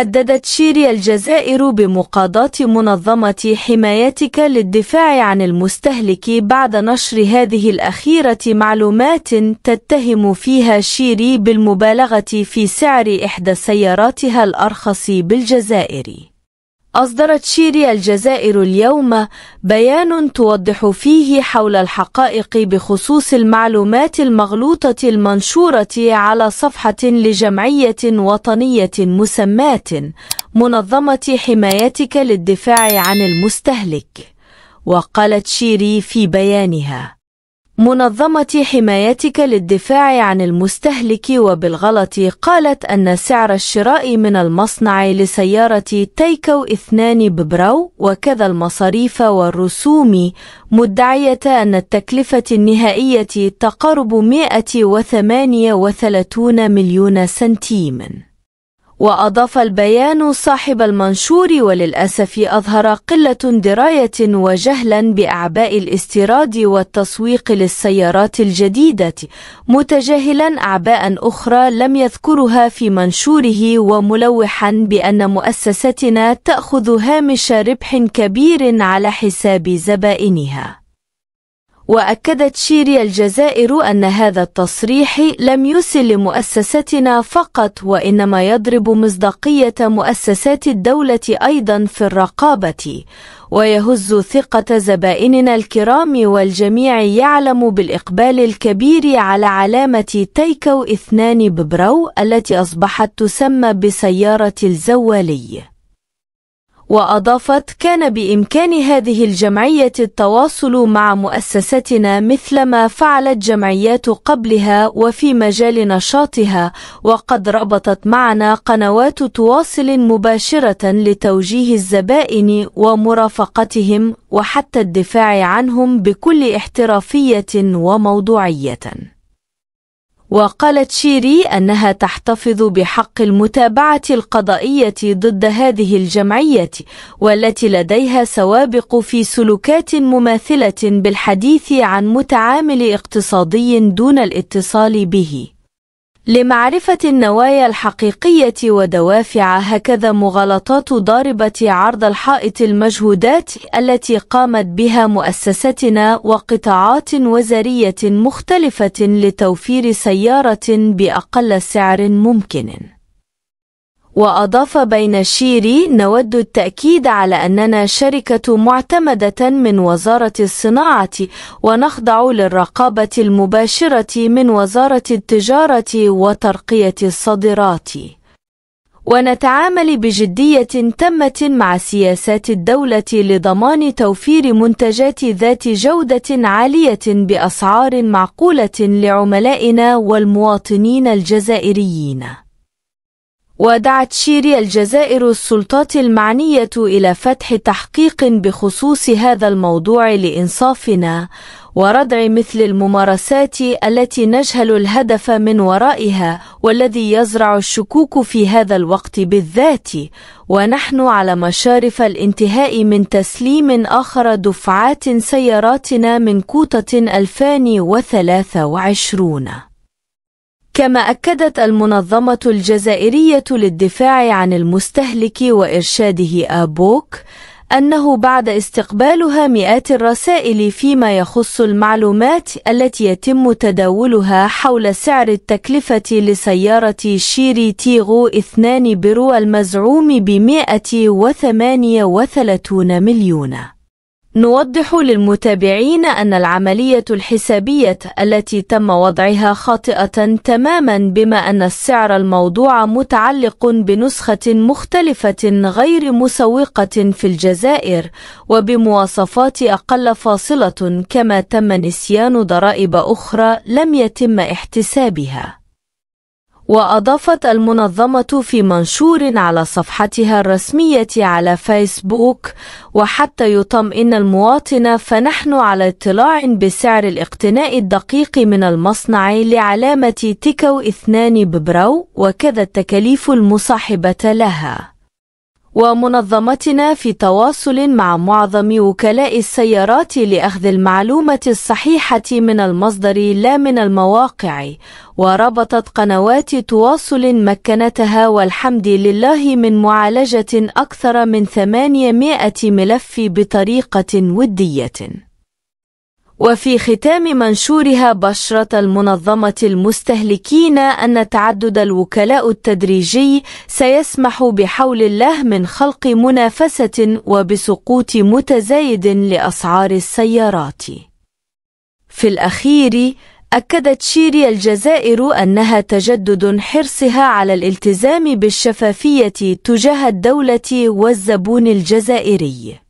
هددت شيري الجزائر بمقاضاة منظمة حمايتك للدفاع عن المستهلك بعد نشر هذه الأخيرة معلومات تتهم فيها شيري بالمبالغة في سعر إحدى سياراتها الأرخص بالجزائر. أصدرت شيري الجزائر اليوم بيان توضح فيه حول الحقائق بخصوص المعلومات المغلوطة المنشورة على صفحة لجمعية وطنية مسماة منظمة حمايتك للدفاع عن المستهلك. وقالت شيري في بيانها منظمة حمايتك للدفاع عن المستهلك وبالغلط. قالت أن سعر الشراء من المصنع لسيارة تيكو اثنان ببرو وكذا المصاريف والرسوم مدعية أن التكلفة النهائية تقارب 138 مليون سنتيم. وأضاف البيان صاحب المنشور وللأسف أظهر قلة دراية وجهلا بأعباء الاستيراد والتسويق للسيارات الجديدة متجاهلا أعباء أخرى لم يذكرها في منشوره وملوحا بأن مؤسستنا تأخذ هامش ربح كبير على حساب زبائنها. وأكدت شيري الجزائر أن هذا التصريح لم يسل لمؤسستنا فقط وإنما يضرب مصداقية مؤسسات الدولة أيضا في الرقابة. ويهز ثقة زبائننا الكرام والجميع يعلم بالإقبال الكبير على علامة تيكو اثنان ببرو التي أصبحت تسمى بسيارة الزوالي. وأضافت كان بإمكان هذه الجمعية التواصل مع مؤسستنا مثلما فعلت جمعيات قبلها وفي مجال نشاطها وقد ربطت معنا قنوات تواصل مباشرة لتوجيه الزبائن ومرافقتهم وحتى الدفاع عنهم بكل احترافية وموضوعية. وقالت شيري أنها تحتفظ بحق المتابعة القضائية ضد هذه الجمعية والتي لديها سوابق في سلوكات مماثلة بالحديث عن متعامل اقتصادي دون الاتصال به. لمعرفة النوايا الحقيقية ودوافع هكذا مغالطات ضاربة عرض الحائط المجهودات التي قامت بها مؤسستنا وقطاعات وزارية مختلفة لتوفير سيارة بأقل سعر ممكن. وأضاف بين شيري نود التأكيد على أننا شركة معتمدة من وزارة الصناعة ونخضع للرقابة المباشرة من وزارة التجارة وترقية الصادرات. ونتعامل بجدية تامة مع سياسات الدولة لضمان توفير منتجات ذات جودة عالية بأسعار معقولة لعملائنا والمواطنين الجزائريين. ودعت شيري الجزائر السلطات المعنية إلى فتح تحقيق بخصوص هذا الموضوع لإنصافنا وردع مثل الممارسات التي نجهل الهدف من ورائها والذي يزرع الشكوك في هذا الوقت بالذات. ونحن على مشارف الانتهاء من تسليم آخر دفعات سياراتنا من كوتة 2023 كما أكدت المنظمة الجزائرية للدفاع عن المستهلك وإرشاده APOCE أنه بعد استقبالها مئات الرسائل فيما يخص المعلومات التي يتم تداولها حول سعر التكلفة لسيارة شيري تيغو 2 برو المزعوم ب 138 مليون. نوضح للمتابعين أن العملية الحسابية التي تم وضعها خاطئة تماما بما أن السعر الموضوع متعلق بنسخة مختلفة غير مسوقة في الجزائر وبمواصفات أقل فاصلة كما تم نسيان ضرائب أخرى لم يتم احتسابها. وأضافت المنظمة في منشور على صفحتها الرسمية على فيسبوك وحتى يطمئن المواطن فنحن على اطلاع بسعر الاقتناء الدقيق من المصنع لعلامة تيكو اثنان ببرو وكذا التكاليف المصاحبة لها. ومنظمتنا في تواصل مع معظم وكلاء السيارات لأخذ المعلومة الصحيحة من المصدر لا من المواقع وربطت قنوات تواصل مكنتها والحمد لله من معالجة أكثر من 800 ملف بطريقة ودية. وفي ختام منشورها بشرة المنظمة المستهلكين أن تعدد الوكلاء التدريجي سيسمح بحول الله من خلق منافسة وبسقوط متزايد لأسعار السيارات. في الأخير أكدت شيري الجزائر أنها تجدد حرصها على الالتزام بالشفافية تجاه الدولة والزبون الجزائري